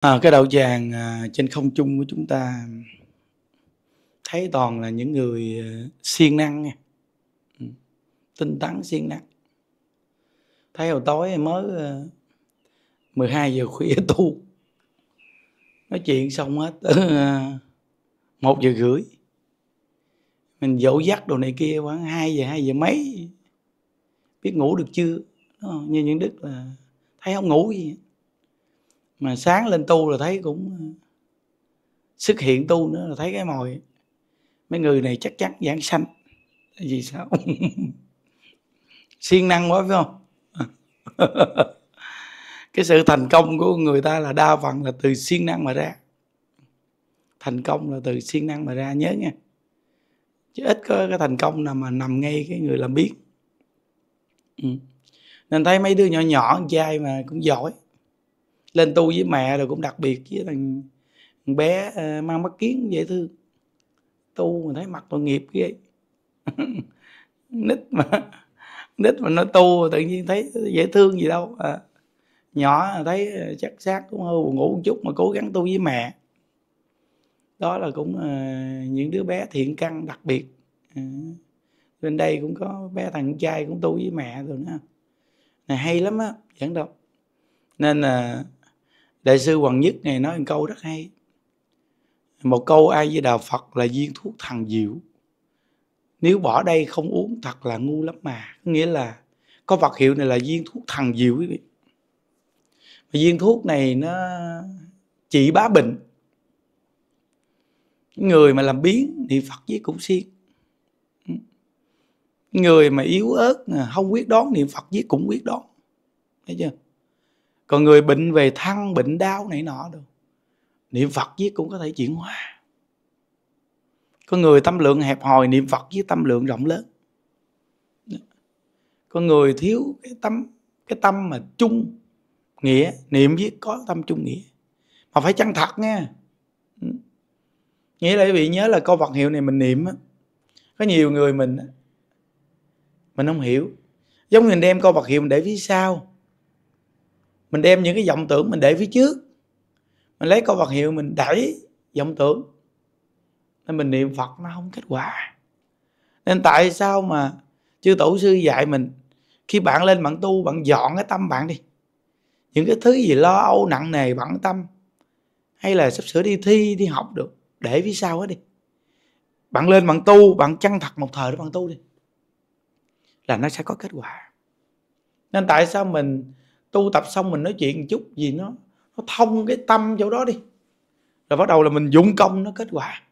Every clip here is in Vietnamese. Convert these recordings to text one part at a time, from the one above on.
à, cái đạo tràng à, trên không trung của chúng ta thấy toàn là những người à, siêng năng nha. Ừ, tinh tấn siêng năng. Thấy hồi tối mới à, 12 giờ khuya tu. Nói chuyện xong hết à, một giờ rưỡi. Mình dỗ dắt đồ này kia khoảng 2 giờ 2 giờ mấy. Biết ngủ được chưa? Đó, như những đức là thấy không ngủ gì mà sáng lên tu là thấy cũng ờ, xuất hiện tu nữa là thấy cái mồi. Mấy người này chắc chắn giảng sanh. Vì sao? Siêng năng quá, phải không? Cái sự thành công của người ta là đa phần là từ siêng năng mà ra. Thành công là từ siêng năng mà ra. Nhớ nha. Chứ ít có cái thành công nào mà nằm ngay cái người làm biết ừ. nên thấy mấy đứa nhỏ nhỏ, con trai mà cũng giỏi lên tu với mẹ rồi cũng đặc biệt với thằng bé ờ, mang mắt kiến dễ thương. Tu mà thấy mặt tội nghiệp ghê. Nít mà nít mà nó tu tự nhiên thấy dễ thương gì đâu. À, nhỏ thấy ờ, chắc xác cũng hơi buồn ngủ một chút mà cố gắng tu với mẹ. Đó là cũng uh, những đứa bé thiện căn đặc biệt. À, bên đây cũng có bé thằng trai cũng tu với mẹ rồi nữa. Này hay lắm á dẫn đâu nên là uh, đại sư hoàng nhất này nói một câu rất hay. Một câu ai với đạo phật là viên thuốc thần diệu. Nếu bỏ đây không uống thật là ngu lắm mà. Nghĩa là có vật hiệu này là viên thuốc thần diệu quý vị. Mà viên thuốc này nó trị bá bệnh. Người mà làm biến niệm phật với cũng siêng. Người mà yếu ớt à, không quyết đoán niệm phật với cũng quyết đoán. Thấy chưa? Còn người bệnh về thăng, bệnh đau này nọ đâu. Niệm phật viết cũng có thể chuyển hóa. Có người tâm lượng hẹp hòi, niệm phật với tâm lượng rộng lớn. Có người thiếu cái tâm cái tâm mà chung nghĩa, niệm với có tâm chung nghĩa. Mà phải chân thật nghe. Nghĩa là quý vị nhớ là câu vật hiệu này mình niệm á. Có nhiều người mình mình không hiểu. Giống như mình đem câu vật hiệu mình để phía sau mình đem những cái vọng tưởng mình để phía trước. Mình lấy câu vật hiệu mình đẩy vọng tưởng. Nên mình niệm phật nó không kết quả. Nên tại sao mà chư tổ sư dạy mình, khi bạn lên bạn tu, bạn dọn cái tâm bạn đi. Những cái thứ gì lo âu, nặng nề, bận tâm, hay là sắp sửa đi thi, đi học được, để phía sau hết đi. Bạn lên bạn tu, bạn chăng thật một thời đó bạn tu đi. Là nó sẽ có kết quả. Nên tại sao mình tu tập xong mình nói chuyện một chút gì nó nó thông cái tâm chỗ đó đi. Rồi bắt đầu là mình dụng công nó kết quả.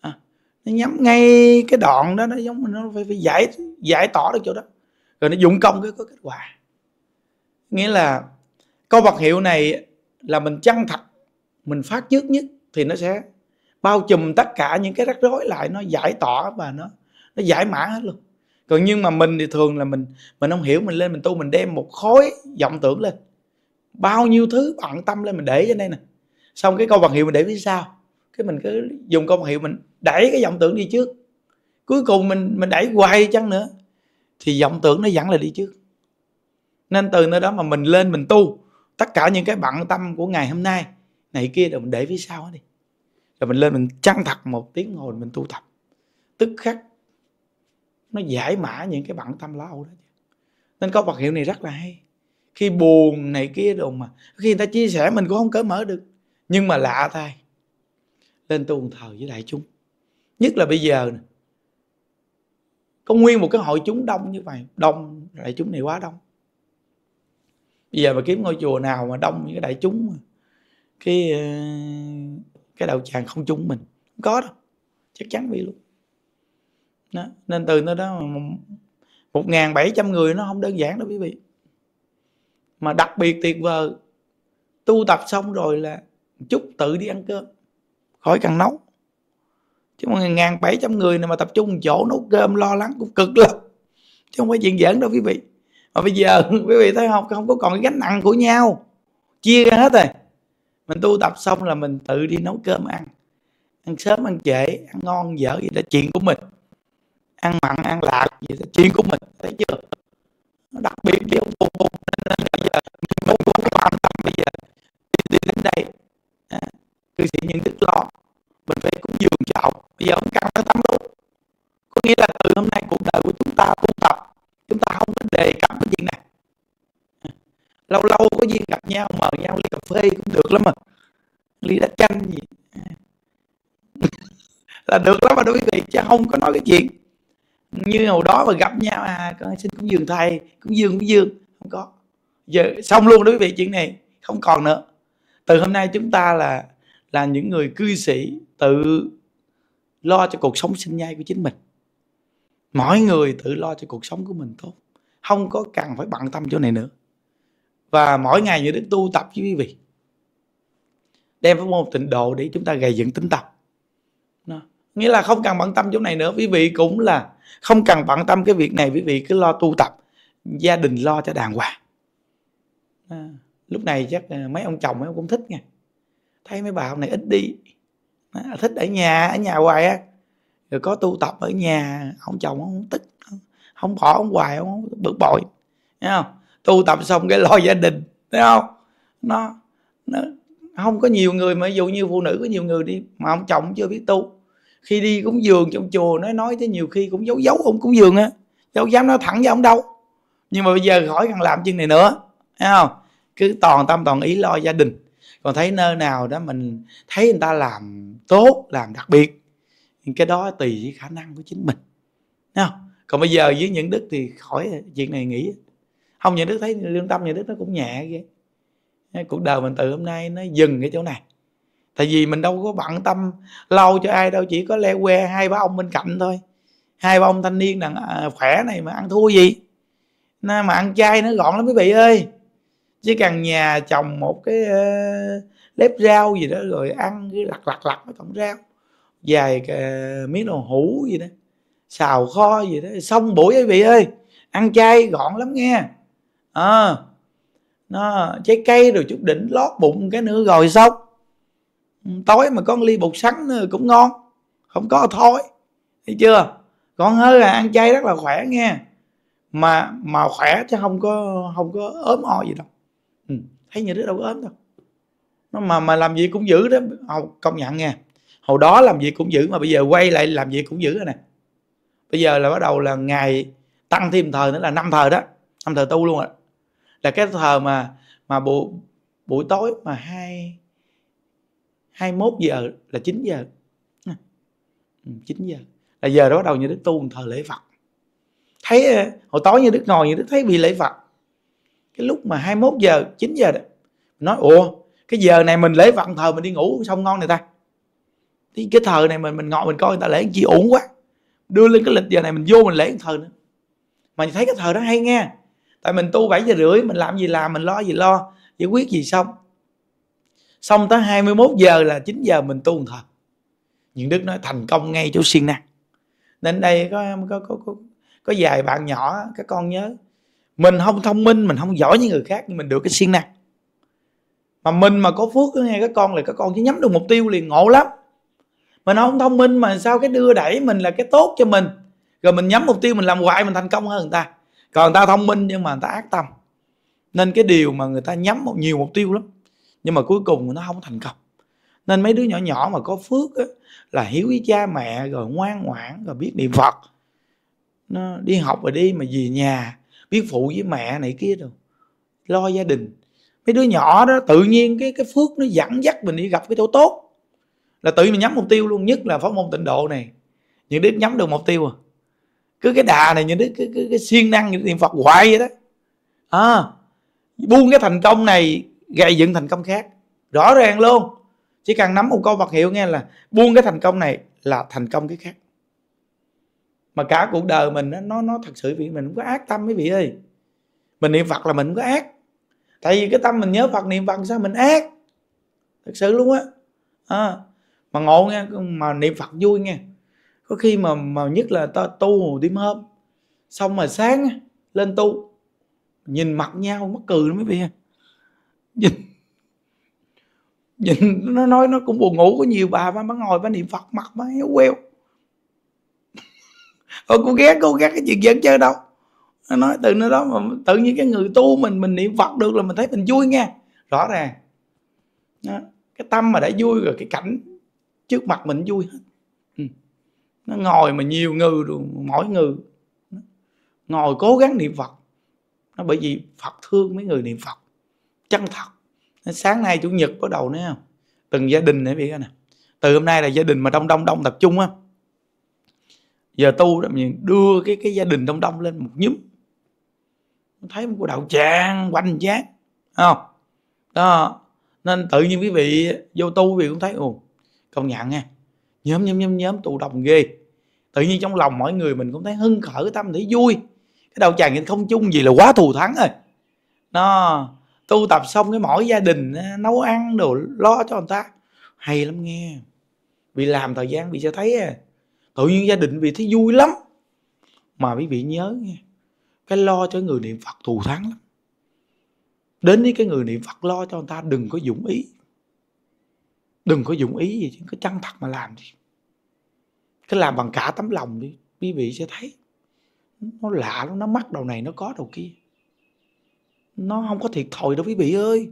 À, nó nhắm ngay cái đoạn đó nó giống nó phải, phải giải giải tỏ được chỗ đó. Rồi nó dụng công cái có kết quả. Nghĩa là câu vật hiệu này là mình chân thật mình phát trước nhất thì nó sẽ bao trùm tất cả những cái rắc rối lại nó giải tỏa và nó nó giải mã hết luôn còn nhưng mà mình thì thường là mình mình không hiểu, mình lên mình tu, mình đem một khối vọng tưởng lên. Bao nhiêu thứ, bận tâm lên mình để trên đây nè. Xong cái câu bằng hiệu mình để phía sau. Cái mình cứ dùng câu bằng hiệu mình đẩy cái vọng tưởng đi trước. Cuối cùng mình mình đẩy hoài chăng nữa, thì vọng tưởng nó vẫn là đi trước. Nên từ nơi đó mà mình lên mình tu, tất cả những cái bận tâm của ngày hôm nay, này kia rồi mình để phía sau đi. Rồi mình lên mình chăng thật một tiếng ngồi mình tu tập. Tức khắc nó giải mã những cái bận tâm lo âu đó nên có vật hiệu này rất là hay. Khi buồn này kia đồ mà, khi người ta chia sẻ mình cũng không cởi mở được, nhưng mà lạ thay lên tu thờ với đại chúng. Nhất là bây giờ có nguyên một cái hội chúng đông như vậy, đông, đại chúng này quá đông. Bây giờ mà kiếm ngôi chùa nào mà đông những cái đại chúng mà, cái ờ, cái đạo tràng không chung mình, không có đâu. Chắc chắn bị luôn đó. nên từ nơi đó một ngàn bảy trăm người nó không đơn giản đâu quý vị. Mà đặc biệt tuyệt vời, tu tập xong rồi là chút tự đi ăn cơm, khỏi cần nấu. Chứ mà ngàn bảy trăm người này mà tập trung một chỗ nấu cơm lo lắng cũng cực lắm chứ không phải chuyện giỡn đâu quý vị. Mà bây giờ quý vị thấy không không có còn cái gánh nặng của nhau, chia ra hết rồi. Mình tu tập xong là mình tự đi nấu cơm ăn. Ăn sớm ăn trễ, ăn ngon, dở gì đó, chuyện của mình ăn mặn ăn lạc gì đó. Chuyện của mình thấy chưa? Nó đặc biệt đi ông bồn bồn nên bây giờ mình muốn muốn quan tâm bây giờ. Đi đến đây à, cư sĩ những đức lo mình phải cúng dường cho bây giờ ông cần quan tâm luôn có nghĩa là từ hôm nay cuộc đời của chúng ta tu tập. Chúng ta không có đề cập cái chuyện này. À, lâu lâu có duyên gặp nhau mời nhau ly cà phê cũng được lắm mà. Ly đá chanh gì. À. là được lắm mà đối với vị chứ không có nói cái chuyện nào đó mà gặp nhau à con xin cúng dường thầy, cúng dường cúng dường. Không có. Giờ xong luôn đối với vị, chuyện này không còn nữa. Từ hôm nay chúng ta là là những người cư sĩ tự lo cho cuộc sống sinh nhai của chính mình. Mỗi người tự lo cho cuộc sống của mình tốt. Không có cần phải bận tâm chỗ này nữa. Và mỗi ngày như đức tu tập với quý vị, đem pháp môn tịnh độ để chúng ta gây dựng tính tâm. Nó nghĩa là không cần bận tâm chỗ này nữa. Quý vị cũng là không cần bận tâm cái việc này quý vị cứ lo tu tập. Gia đình lo cho đàng hoàng. À, lúc này chắc mấy ông chồng mấy ông cũng thích nha. Thấy mấy bà hôm này ít đi. À, thích ở nhà ở nhà hoài á. Rồi có tu tập ở nhà ông chồng ông không tức không bỏ ông hoài ông bực bội. Thấy không? Tu tập xong cái lo gia đình. Thấy không? Nó, nó không có nhiều người mà ví dụ như phụ nữ có nhiều người đi mà ông chồng chưa biết tu khi đi cúng dường trong chùa nói nói tới nhiều khi cũng giấu giấu ông cúng dường á. Đâu dám nói thẳng với ông đâu. Nhưng mà bây giờ khỏi cần làm chuyện này nữa, thấy không? Cứ toàn tâm, toàn ý lo gia đình. Còn thấy nơi nào đó mình thấy người ta làm tốt, làm đặc biệt cái đó tùy với khả năng của chính mình. Thấy không? Còn bây giờ với những đức thì khỏi chuyện này nghĩ. Không những đức thấy lương tâm những đức nó cũng nhẹ vậy cuộc đời mình từ hôm nay nó dừng cái chỗ này tại vì mình đâu có bận tâm lâu cho ai đâu chỉ có le que hai ba ông bên cạnh thôi. Hai ba ông thanh niên đàn à, khỏe này mà ăn thua gì? Nó mà ăn chay nó gọn lắm quý vị ơi. Chỉ cần nhà trồng một cái uh, lép rau gì đó rồi ăn cái lặt lặt lặt cái cọng rau. Vài cái ờ, miếng đồ hũ gì đó xào kho gì đó. Xong buổi quý vị ơi ăn chay gọn lắm nghe. À, nó trái cây rồi chút đỉnh lót bụng cái nữa rồi xong. Ừ, tối mà có một ly bột sắn cũng ngon. Không có thôi. Thấy chưa? Còn hơi là ăn chay rất là khỏe nghe mà mà khỏe chứ không có không có ốm o gì đâu. Ừ, thấy như đứa đâu có ốm đâu. Nó mà mà làm gì cũng giữ đó. Hầu, công nhận nghe hồi đó làm gì cũng giữ mà bây giờ quay lại làm gì cũng giữ rồi nè. Bây giờ là bắt đầu là ngày tăng thêm thời nữa là năm thời đó. Năm thời tu luôn rồi là cái thờ mà mà buổi buổi tối mà hai hai mốt giờ là 9 giờ. Ừ, 9 giờ. Là giờ đó bắt đầu như đức tu thời lễ phật. Thấy ờ, hồi tối như đức ngồi như đức thấy bị lễ phật. Cái lúc mà 21 giờ 9 giờ đó nói ủa cái giờ này mình lễ phật thời mình đi ngủ xong ngon này ta. Thì cái thời này mình mình ngồi mình coi người ta lễ chi ổn quá. Đưa lên cái lịch giờ này mình vô mình lễ thời nữa. Mà thấy cái thời đó hay nghe. Tại mình tu 7 giờ rưỡi mình làm gì làm mình lo gì lo giải quyết gì xong xong tới 21 giờ là 9 giờ mình tu thờ. những đức nói thành công ngay chỗ siêng năng. Nên đây có có có có, có vài bạn nhỏ các con nhớ mình không thông minh mình không giỏi như người khác nhưng mình được cái siêng năng. Mà mình mà có phước nghe các con là các con chỉ nhắm được mục tiêu liền ngộ lắm. Mình không thông minh mà sao cái đưa đẩy mình là cái tốt cho mình? Rồi mình nhắm mục tiêu mình làm hoài mình thành công hơn người ta. Còn người ta thông minh nhưng mà người ta ác tâm. Nên cái điều mà người ta nhắm một nhiều mục tiêu lắm nhưng mà cuối cùng nó không thành công. Nên mấy đứa nhỏ nhỏ mà có phước á, là hiếu với cha mẹ rồi ngoan ngoãn rồi biết niệm phật. Nó đi học rồi đi mà về nhà biết phụ với mẹ này kia rồi lo gia đình. Mấy đứa nhỏ đó tự nhiên cái cái phước nó dẫn dắt mình đi gặp cái chỗ tốt. Là tự mình nhắm mục tiêu luôn nhất là pháp môn tịnh độ này. Những đứa nhắm được mục tiêu à. Cứ cái đà này những đứa cái, cái, cái siêng năng những niệm phật hoài vậy đó. À, buông cái thành công này gây dựng thành công khác. Rõ ràng luôn. Chỉ cần nắm một câu vật hiệu nghe là buông cái thành công này là thành công cái khác. Mà cả cuộc đời mình nó nó thật sự vì mình không có ác tâm mấy vị ơi. Mình niệm phật là mình không có ác. Tại vì cái tâm mình nhớ phật niệm phật sao mình ác? Thật sự luôn á. À, mà ngộ nghe mà niệm phật vui nghe. Có khi mà mà nhất là ta tu đêm hôm. Xong mà sáng lên tu. Nhìn mặt nhau mắc cười lắm mấy vị nhìn. Nhìn nó nói nó cũng buồn ngủ có nhiều bà mà bà ngồi bà niệm phật mặt bà héo queo. Ôi cô ghét cô ghét cái chuyện giỡn chơi đâu. Nó nói từ nơi đó mà tự nhiên cái người tu mình mình niệm phật được là mình thấy mình vui nghe, rõ ràng. Đó. cái tâm mà đã vui rồi cái cảnh trước mặt mình vui hết. Ừ. nó ngồi mà nhiều người rồi mỗi người ngồi cố gắng niệm phật. Nó bởi vì phật thương mấy người niệm phật chân thật. Sáng nay chủ nhật bắt đầu nữa không? Từng gia đình này biết nè? Từ hôm nay là gia đình mà đông đông đông tập trung á. Giờ tu đó, mình đưa cái cái gia đình đông đông lên một nhúm thấy một đạo tràng quanh giác không? Đó, nên tự nhiên quý vị vô tu quý vị cũng thấy, ồ, công nhận nha. Nhóm nhóm nhóm nhóm tụ đồng ghê. Tự nhiên trong lòng mỗi người mình cũng thấy hưng khởi, tâm thấy vui. Cái đạo tràng không chung gì là quá thù thắng rồi. Nó tu tập xong cái mỗi gia đình à, nấu ăn đồ lo cho người ta. Hay lắm nghe. Vì làm thời gian bị sẽ thấy à, tự nhiên gia đình vì thấy vui lắm. Mà quý vị nhớ nghe, cái lo cho người niệm phật thù thắng lắm. Đến với cái người niệm phật lo cho người ta, đừng có dũng ý. Đừng có dũng ý gì chứ có chân thật mà làm đi. Cái làm bằng cả tấm lòng đi, quý vị sẽ thấy. Nó lạ lắm, nó mắc đầu này nó có đầu kia nó không có thiệt thòi đâu quý vị ơi.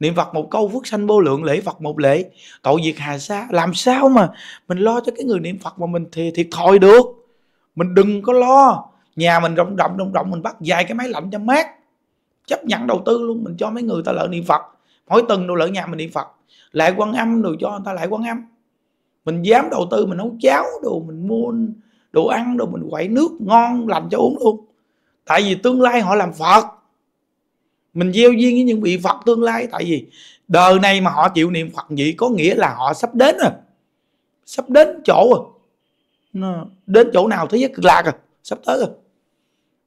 Niệm phật một câu, phước sanh vô lượng lễ, phật một lễ. Tội diệt hà sa, làm sao mà mình lo cho cái người niệm phật mà mình thì thiệt thòi được? Mình đừng có lo. Nhà mình rộng rộng rộng rộng, mình bắt vài cái máy lạnh cho mát. Chấp nhận đầu tư luôn, mình cho mấy người ta lợi niệm phật. Mỗi tuần đồ lợi nhà mình niệm phật. Lại quan âm đồ cho người ta lại quan âm. Mình dám đầu tư, mình nấu cháo đồ, mình mua đồ ăn đồ, mình quậy nước ngon, lành cho uống luôn. Tại vì tương lai họ làm phật mình gieo duyên với những vị phật tương lai, tại vì đời này mà họ chịu niệm phật vậy có nghĩa là họ sắp đến rồi. Sắp đến chỗ rồi. Đến chỗ nào thế giới cực lạc rồi, sắp tới rồi.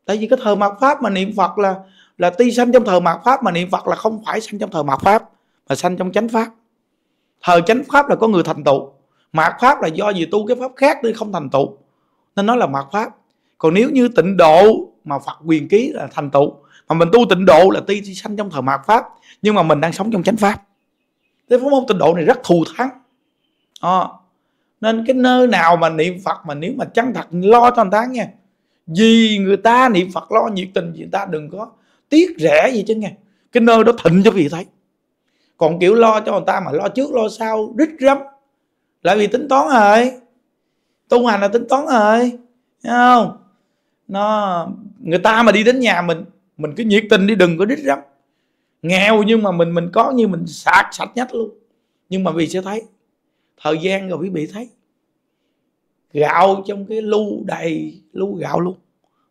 Tại vì cái thờ mạt pháp mà niệm phật là là ti sanh trong thờ mạt pháp mà niệm phật là không phải sanh trong thờ mạt pháp, mà sanh trong chánh pháp. Thờ chánh pháp là có người thành tựu, mạt pháp là do gì tu cái pháp khác nên không thành tựu. Nên nó là mạt pháp. Còn nếu như tịnh độ mà phật quyền ký là thành tựu mà mình tu tịnh độ là tuy sanh trong thời mạt pháp nhưng mà mình đang sống trong chánh pháp. Thế pháp môn tịnh độ này rất thù thắng. À, nên cái nơi nào mà niệm phật mà nếu mà chân thật lo cho người ta nha vì người ta niệm phật lo nhiệt tình thì người ta đừng có tiếc rẻ gì chứ nghe. Cái nơi đó thịnh cho vị thấy. Còn kiểu lo cho người ta mà lo trước lo sau rít rắm. Lại vì tính toán rồi. Tu hành là tính toán rồi. Thấy không? Nó người ta mà đi đến nhà mình mình cứ nhiệt tình đi đừng có đít rắm. Nghèo nhưng mà mình mình có như mình sạch sạch nhất luôn. Nhưng mà vì sẽ thấy? Thời gian rồi quý vị thấy. Gạo trong cái lu đầy lu gạo luôn.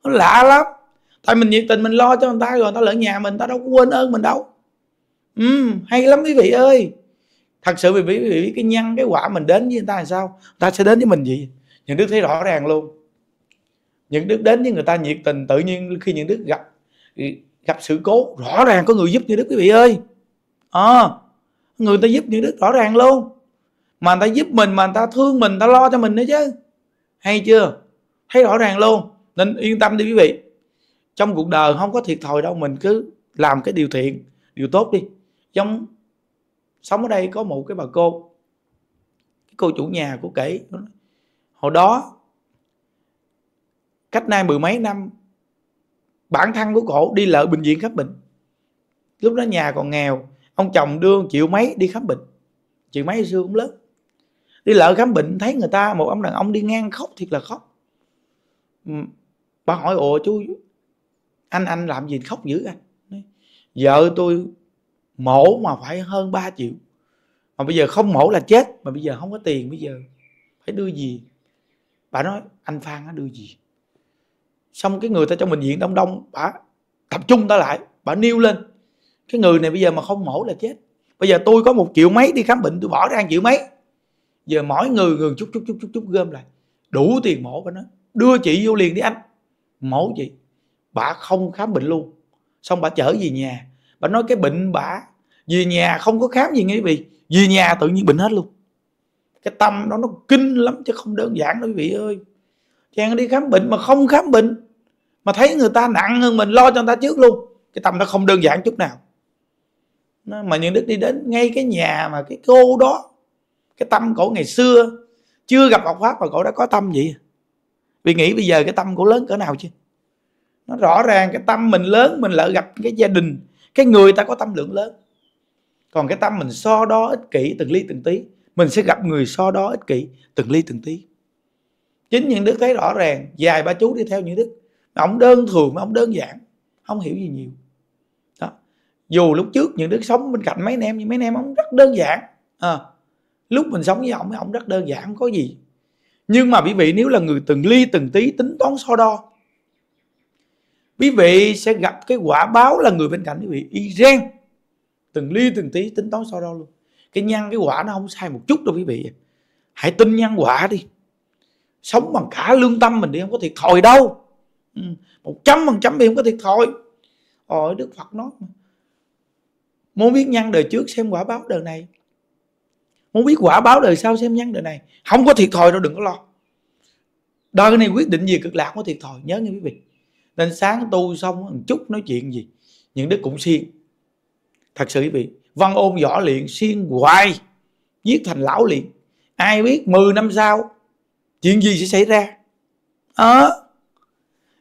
Nó lạ lắm. Tại mình nhiệt tình mình lo cho người ta rồi người ta lỡ nhà mình ta đâu có quên ơn mình đâu. Ừ, hay lắm quý vị ơi. Thật sự vì quý vị cái nhân cái quả mình đến với người ta là sao? Người ta sẽ đến với mình gì? Những đức thấy rõ ràng luôn. Những đức đến với người ta nhiệt tình tự nhiên khi những đức gặp gặp sự cố rõ ràng có người giúp như đức quý vị ơi. À, người ta giúp như đức rõ ràng luôn. Mà người ta giúp mình mà người ta thương mình người ta lo cho mình nữa chứ. Hay chưa? Thấy rõ ràng luôn. Nên yên tâm đi quý vị. Trong cuộc đời không có thiệt thòi đâu mình cứ làm cái điều thiện điều tốt đi. Trong sống ở đây có một cái bà cô cái cô chủ nhà của kể hồi đó cách nay mười mấy năm bản thân của cổ đi lợi bệnh viện khám bệnh. Lúc đó nhà còn nghèo, ông chồng đưa chịu mấy đi khám bệnh. Chịu mấy xưa cũng lớn. Đi lợi khám bệnh, thấy người ta, một ông đàn ông đi ngang khóc thiệt là khóc. Ừ, bà hỏi ồ chú, anh anh làm gì khóc dữ anh vợ tôi mổ mà phải hơn 3 triệu. Mà bây giờ không mổ là chết, mà bây giờ không có tiền, bây giờ phải đưa gì bà nói, anh phan nó đưa gì xong cái người ta trong bệnh viện đông đông, bà tập trung ta lại, bà nêu lên. Cái người này bây giờ mà không mổ là chết. Bây giờ tôi có một triệu mấy đi khám bệnh, tôi bỏ ra triệu mấy. Giờ mỗi người người chút chút chút chút chút gom lại. Đủ tiền mổ bà nói. Đưa chị vô liền đi anh. Mổ chị. Bà không khám bệnh luôn. Xong bà chở về nhà. Bà nói cái bệnh bà về nhà không có khám gì nghe vì về nhà tự nhiên bệnh hết luôn. Cái tâm đó nó kinh lắm chứ không đơn giản đâu quý vị ơi. Chàng đi khám bệnh mà không khám bệnh mà thấy người ta nặng hơn mình lo cho người ta trước luôn. Cái tâm nó không đơn giản chút nào. Nó, mà những đức đi đến ngay cái nhà mà cái cô đó cái tâm cổ ngày xưa chưa gặp học pháp mà cổ đã có tâm vậy. Vì nghĩ bây giờ cái tâm cổ lớn cỡ nào chứ? Nó rõ ràng cái tâm mình lớn mình lỡ gặp cái gia đình cái người ta có tâm lượng lớn. Còn cái tâm mình so đo ích kỷ từng ly từng tí mình sẽ gặp người so đo ích kỷ từng ly từng tí. Chính những đức thấy rõ ràng dài ba chú đi theo những đức ông đơn thường mà ông đơn giản không hiểu gì nhiều. Đó. Dù lúc trước những đứa sống bên cạnh mấy anh em nhưng mấy anh em ông rất đơn giản. À, lúc mình sống với ông ông rất đơn giản không có gì. Nhưng mà quý vị nếu là người từng ly từng tí tính toán so đo quý vị sẽ gặp cái quả báo là người bên cạnh quý vị y ren từng ly từng tí tính toán so đo luôn. Cái nhân cái quả nó không sai một chút đâu quý vị. Hãy tin nhân quả đi. Sống bằng cả lương tâm mình đi không có thiệt thòi đâu. Ừ. một trăm phần trăm bị không có thiệt thòi. Ôi đức phật nói muốn biết nhân đời trước xem quả báo đời này. Muốn biết quả báo đời sau xem nhân đời này. Không có thiệt thòi đâu đừng có lo. Đời này quyết định gì cực lạc có thiệt thòi. Nhớ nghe quý vị. Nên sáng tu xong một chút nói chuyện gì những đức cũng siêng. Thật sự quý vị văn ôn võ luyện siêng hoài giết thành lão liền. Ai biết 10 năm sau chuyện gì sẽ xảy ra? À,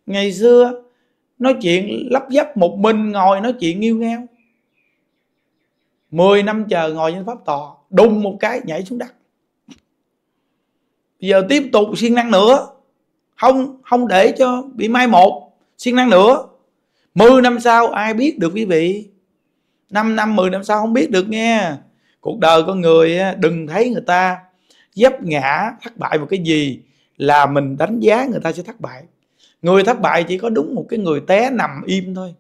ngày xưa, nói chuyện lắp dắp một mình ngồi nói chuyện nghiêu ngao 10 năm chờ ngồi trên pháp tòa, đùng một cái nhảy xuống đất. Bây giờ tiếp tục siêng năng nữa. Không không để cho bị mai một, siêng năng nữa. 10 năm sau ai biết được quý vị? 5 năm 10 năm sau không biết được nghe. Cuộc đời con người đừng thấy người ta dấp ngã thất bại một cái gì là mình đánh giá người ta sẽ thất bại người thất bại chỉ có đúng một cái người té nằm im thôi.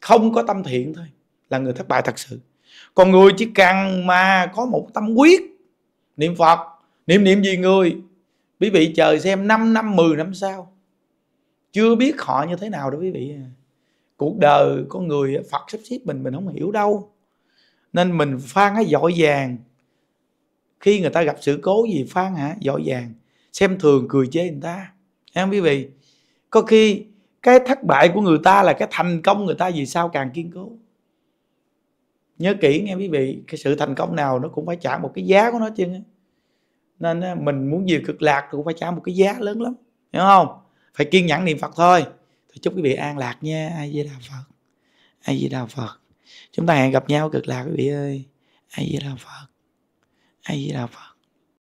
Không có tâm thiện thôi, là người thất bại thật sự. Còn người chỉ cần mà có một tâm quyết, niệm phật, niệm niệm gì người, quý vị chờ xem 5 năm 10 năm sau. Chưa biết họ như thế nào đó quý vị. Cuộc đời con người phật sắp xếp mình mình không hiểu đâu. Nên mình phan hãy dội vàng khi người ta gặp sự cố gì phan hả? Dội vàng xem thường, cười chế người ta. Em quý vị có khi cái thất bại của người ta là cái thành công người ta vì sao càng kiên cố. Nhớ kỹ nghe quý vị, cái sự thành công nào nó cũng phải trả một cái giá của nó chứ. Nên mình muốn về cực lạc cũng phải trả một cái giá lớn lắm, hiểu không? Phải kiên nhẫn niệm phật thôi. Thì chúc quý vị an lạc nha. Ai di đà phật. Ai di đà phật. Chúng ta hẹn gặp nhau cực lạc quý vị ơi. Ai di đà phật. Ai di đà phật.